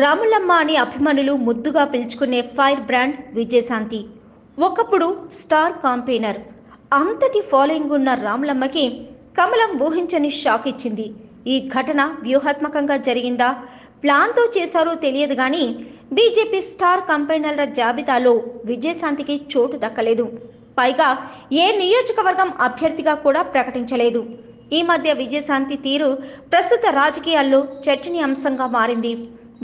రాములమ్మ అని అభిమానులు ముద్దుగా పిలుచుకునే ఫైర్ బ్రాండ్ విజయశాంతి. ఒకప్పుడు స్టార్ కాంపెయినర్. అంతటి ఫాలోయింగ్ ఉన్న రాములమ్మకి కమలం ఊహించని షాక్ ఇచ్చింది. ఈ ఘటన వ్యూహాత్మకంగా జరిగిందా? ప్లాన్తో చేశారో తెలియదు కానీ బీజేపీ స్టార్ కంపెనీల జాబితాలో విజయశాంతికి చోటు దక్కలేదు. పైగా ఏ నియోజకవర్గం అభ్యర్థిగా కూడా ప్రకటించలేదు. ఈ మధ్య విజయశాంతి తీరు ప్రస్తుత రాజకీయాల్లో చర్చనీయాంశంగా మారింది.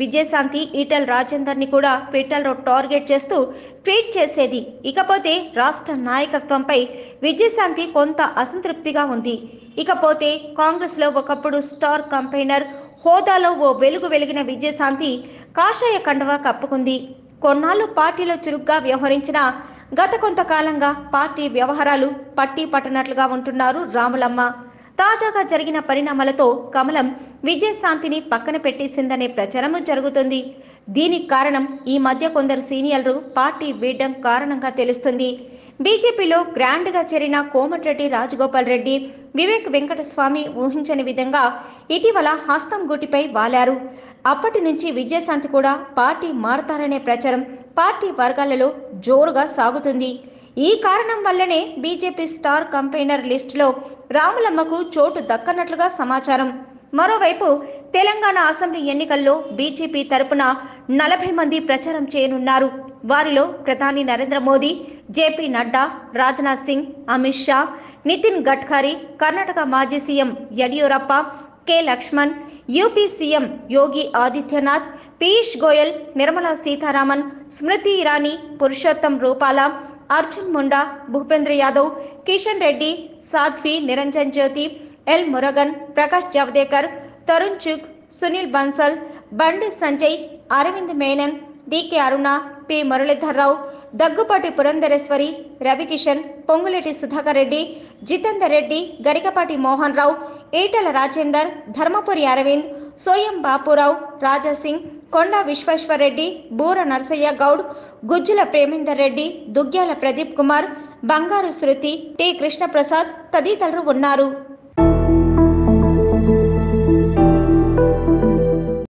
విజయశాంతి ఈటెల్ రాజేందర్ని కూడా ట్విట్టర్లో టార్గెట్ చేస్తూ ట్వీట్ చేసేది. ఇకపోతే రాష్ట్ర నాయకత్వంపై విజయశాంతి కొంత అసంతృప్తిగా ఉంది. ఇకపోతే కాంగ్రెస్లో ఒకప్పుడు స్టార్ కంపెయినర్ హోదాలో ఓ వెలుగు వెలిగిన విజయశాంతి కాషాయ కండవ కప్పుకుంది. కొన్నాళ్ళు పార్టీలో చురుగ్గా వ్యవహరించిన గత కొంతకాలంగా పార్టీ వ్యవహారాలు పట్టి పట్టనట్లుగా ఉంటున్నారు రాములమ్మ. తాజాగా జరిగిన పరిణామాలతో కమలం విజయశాంతిని పక్కన పెట్టేసిందనే ప్రచారము జరుగుతుంది. దీనికి కారణం ఈ మధ్య కొందరు సీనియర్లు పార్టీ వీడడం కారణంగా తెలుస్తుంది. బీజేపీలో గ్రాండ్గా చేరిన కోమటిరెడ్డి రాజగోపాల్ రెడ్డి వివేక్ వెంకటస్వామి ఊహించని విధంగా ఇటీవల హస్తం గుటిపై వాలారు. అప్పటి నుంచి విజయశాంతి కూడా పార్టీ మారతారనే ప్రచారం పార్టీ వర్గాలలో జోరుగా సాగుతుంది. ఈ కారణం వల్లనే బీజేపీ స్టార్ కంపెయినర్ లిస్టులో రాములమ్మకు చోటు దక్కనట్లుగా సమాచారం. మరోవైపు తెలంగాణ అసెంబ్లీ ఎన్నికల్లో బీజేపీ తరపున నలభై మంది ప్రచారం చేయనున్నారు. వారిలో ప్రధాని నరేంద్ర మోదీ జేపీ నడ్డా రాజ్నాథ్ సింగ్ అమిత్ షా నితిన్ గడ్కరీ కర్ణాటక మాజీ CM Yediyurappa K. Laxman UP CM Yogi Adityanath Piyush Goyal Nirmala Sitharaman Smriti Irani Purushottam Rupala Arjun Munda Bhupendra Yadav Kishan Reddy Sadhvi Niranjan Jyoti L. Murugan Prakash Javadekar Tarun Chugh Sunil Bansal Bandi Sanjay Aravind Menon DK Aruna P. Muralidhar Rao Daggubati Purandeswari Ravi Kishan Ponguleti Sudhakar Reddy Jitender Reddy Garikapati Mohan Rao Etela Rajender Dharmapuri Arvind Soyam Bapu Rao Raja Singh Konda Vishweshwar Reddy Boora Narsaiah Goud Gujjula Premender Reddy Duggyala Pradeep Kumar బంగారు శృతి T Krishnaprasad తదితరులు ఉన్నారు.